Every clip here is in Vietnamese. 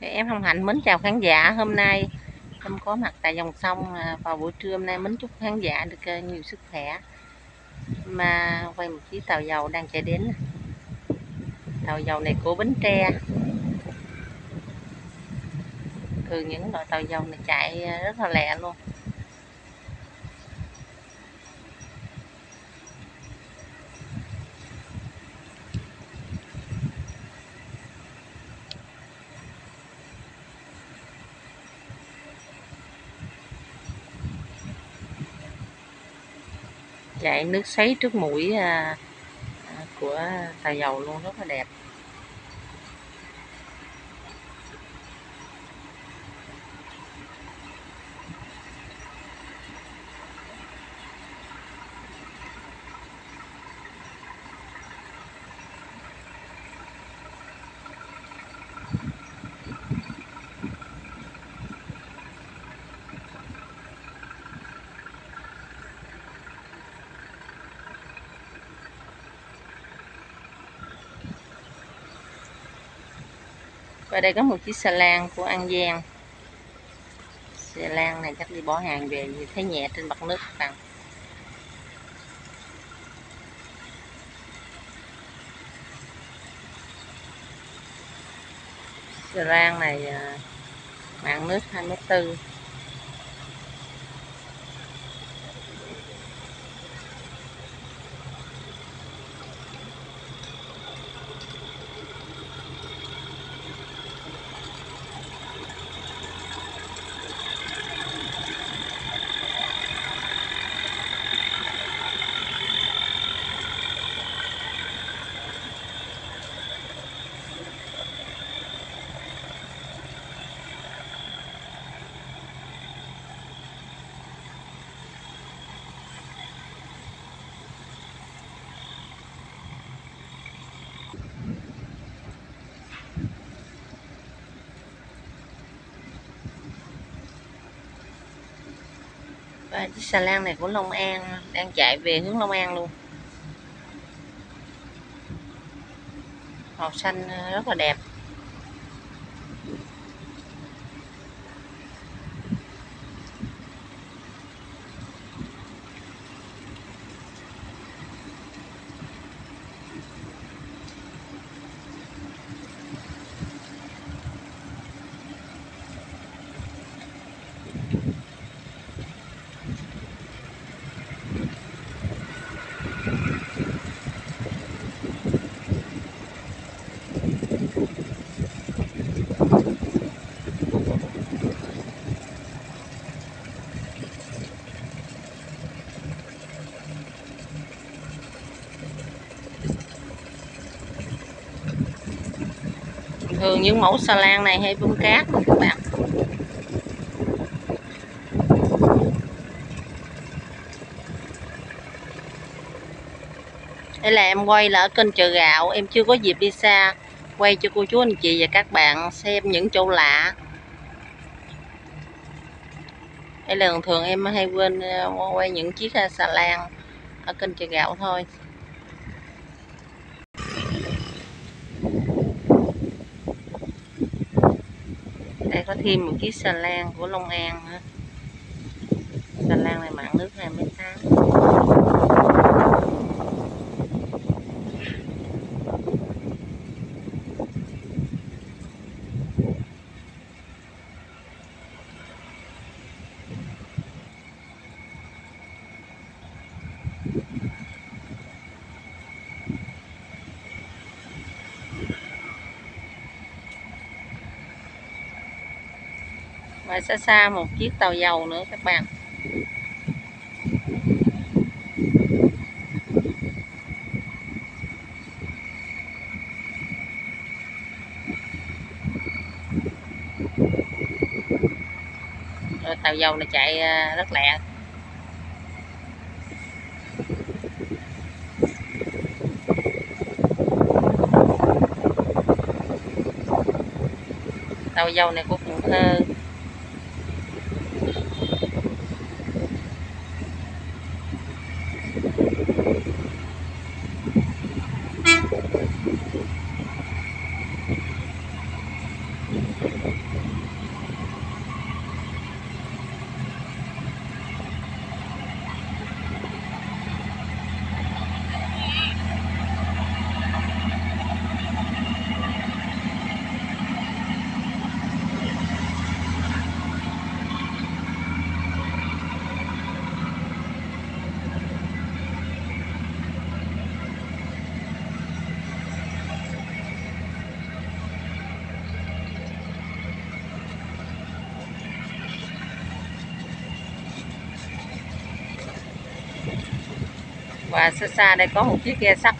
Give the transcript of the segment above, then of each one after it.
Em Hồng Hạnh mến chào khán giả. Hôm nay em có mặt tại dòng sông à, vào buổi trưa hôm nay mến chúc khán giả được à, nhiều sức khỏe. Mà quay một chiếc tàu dầu đang chạy đến. Tàu dầu này của Bến Tre. Thường những loại tàu dầu này chạy à, rất là lẹ luôn. Chạy nước sấy trước mũi à, à, của tàu dầu luôn rất là đẹp. Và đây có một chiếc xà lan của An Giang. Xà lan này chắc đi bỏ hàng về vì thấy nhẹ trên mặt nước bằng xà lan này à, mạng nước 2 và chiếc xà lan này của Long An đang chạy về hướng Long An luôn. Màu xanh ờ, rất là đẹp. Thường những mẫu xà lan này hay vương cát, các bạn. Đây là em quay là ở kênh chợ gạo, em chưa có dịp đi xa. Quay cho cô chú anh chị và các bạn xem những chỗ lạ. Đây là thường thường em hay quên ờ, quay những chiếc ờ, xà lan ở kênh chợ gạo thôi. Đây có thêm một chiếc xà lan của Long An nữa. Xà lan này mặn nước 28 và xa xa một chiếc tàu dầu nữa các bạn. Rồi, tàu dầu này chạy à, rất lẹ. Tàu dầu này của Cần Thơ you. Và xa xa đây có một chiếc ghe sắt.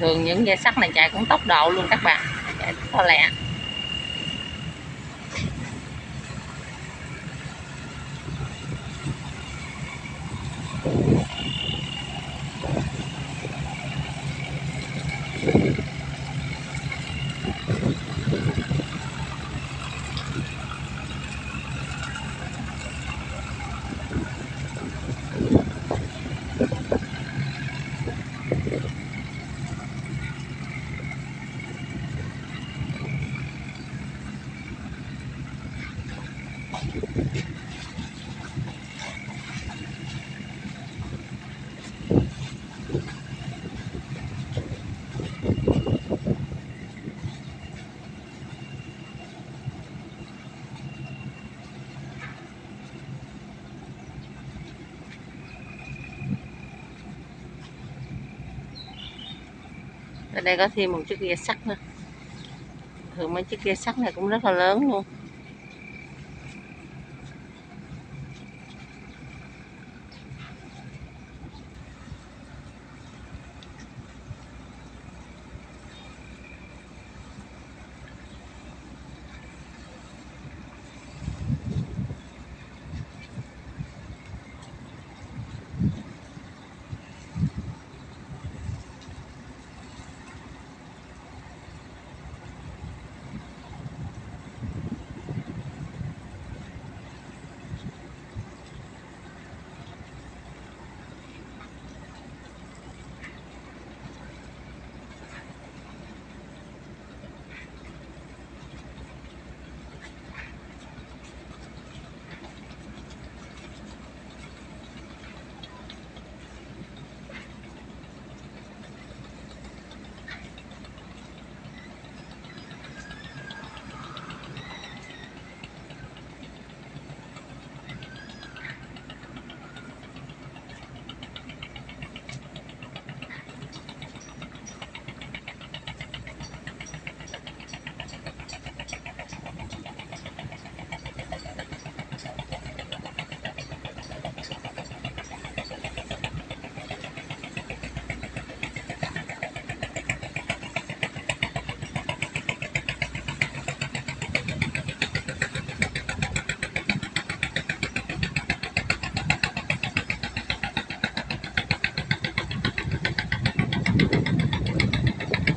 Thường những ghe sắt này chạy cũng tốc độ luôn các bạn. Chạy rất là lẹ. Đây có thêm một chiếc ghe sắt nữa. Thường mấy chiếc ghe sắt này cũng rất là lớn luôn.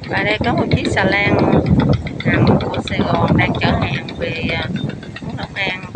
Và đây có một chiếc xà lan hàng của Sài Gòn đang chở hàng về à, Long An.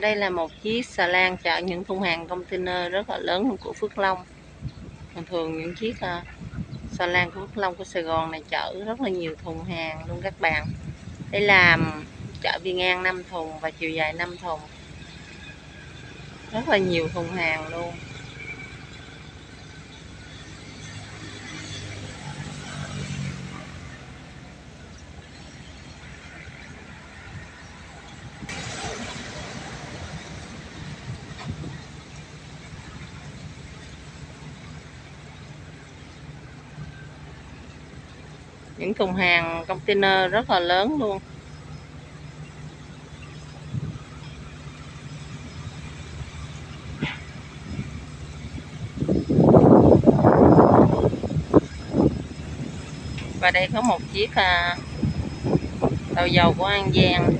Đây là một chiếc xà lan chở những thùng hàng container rất là lớn của Phước Long. Thường thường những chiếc à, xà lan của Phước Long của Sài Gòn này chở rất là nhiều thùng hàng luôn các bạn. Đây là chợ Biên An 5 thùng và chiều dài 5 thùng. Rất là nhiều thùng hàng luôn. Những thùng hàng container rất là lớn luôn. Và đây có một chiếc à, tàu dầu của An Giang.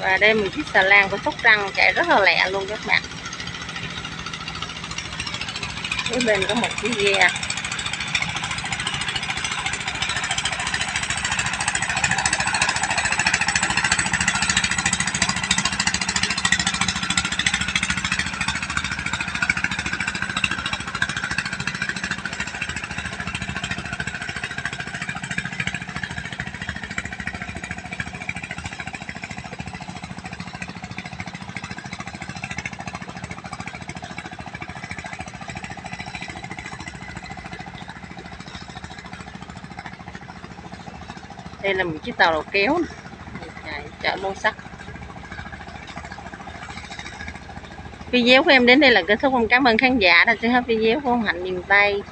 Và đây một chiếc xà lan của sóc trăng chạy rất là lẹ luôn các bạn. Phía bên có một chiếc ghe. Đây là một chiếc tàu đầu kéo chạy chợ môn sắt. Video của em đến đây là kết thúc. Không cảm ơn khán giả đã xem hết video của ông hạnh miền tây.